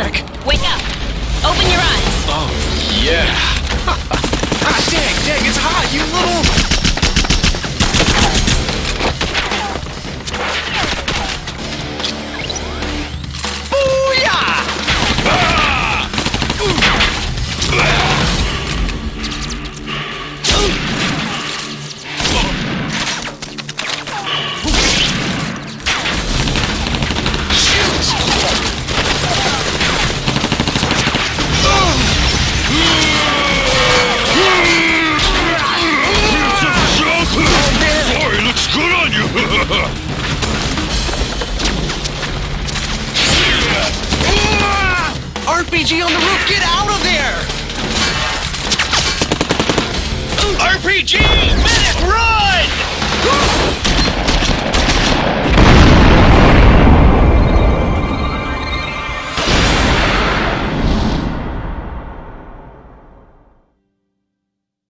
sec. Wake up. Open your eyes. Oh, yeah. ah, dang, dang, it's hot, you little... RPG on the roof, get out of there! RPG! Medic, run!